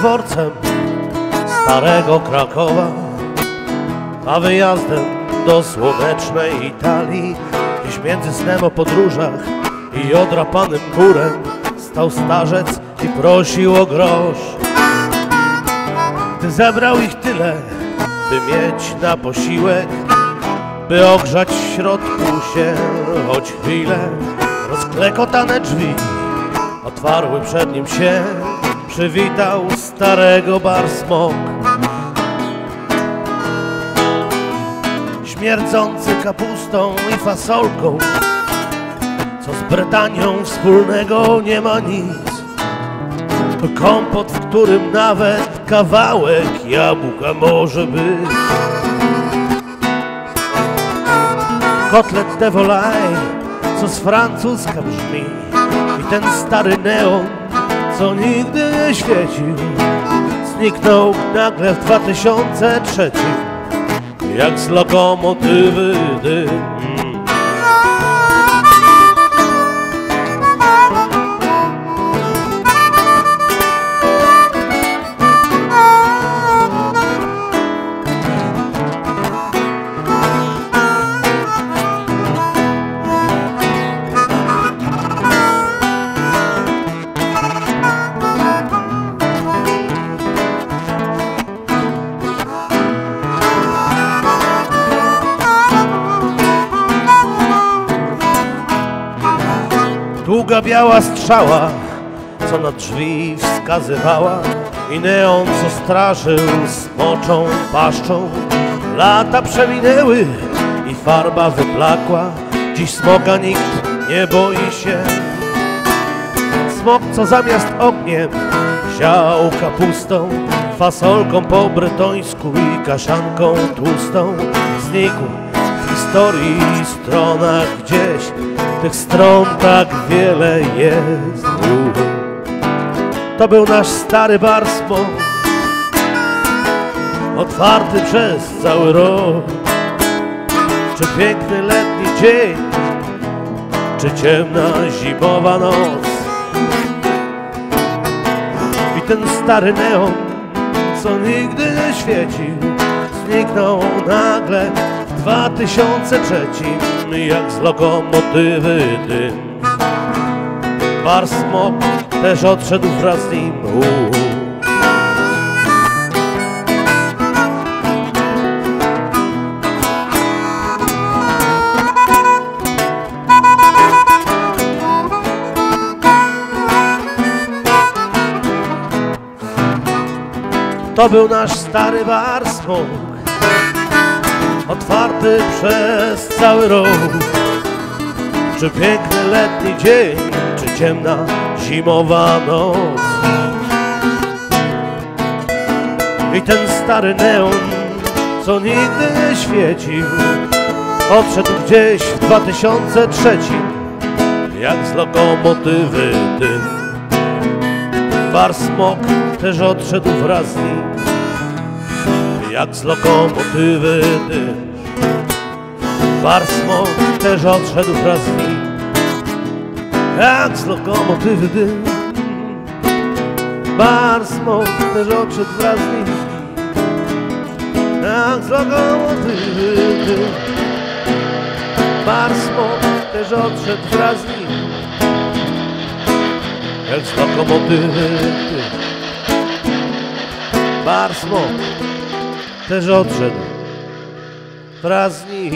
dworcem starego Krakowa, a wyjazdem do słonecznej Italii, gdzieś między snem o podróżach i odrapanym murem stał starzec i prosił o grosz. Gdy zebrał ich tyle, by mieć na posiłek, by ogrzać w środku się choć chwilę, rozklekotane drzwi otwarły przed nim się, przywitał starego bar Śmierdzący kapustą i fasolką, co z Brytanią wspólnego nie ma nic. To kompot, w którym nawet kawałek jabłka może być. Kotlet de volaille, co z francuska brzmi I ten stary neon, co nigdy nie świecił Zniknął nagle w 2003 Jak z lokomotywy dym Długa biała strzała, co na drzwi wskazywała I neon, co straszył smoczą paszczą. Lata przeminęły i farba wyblakła Dziś smoka nikt nie boi się. Smok, co zamiast ogniem siał kapustą Fasolką po bretońsku i kaszanką tłustą. Znikł historii stronach gdzieś tych stron tak wiele jest. To był nasz stary bar otwarty przez cały rok. Czy piękny letni dzień, czy ciemna zimowa noc. I ten stary neon, co nigdy nie świecił, zniknął nagle 2003 jak z lokomotywy dym. Bar smok też odszedł wraz z nim. To był nasz stary bar smok otwarty przez cały rok. Czy piękny letni dzień, czy ciemna zimowa noc. I ten stary neon, co nigdy nie świecił, odszedł gdzieś w 2003, jak z lokomotywy dym. Bar smok też odszedł wraz z nim jak z lokomotywy dym. Bar smok też odszedł wraz z nim, jak z lokomotywy dym. Bar smok też odszedł wraz z nim, jak z lokomotywy dym. Bar smok też odszedł wraz z nim, jak z lokomotywy dym. Bar smok też odszedł wraz z nim.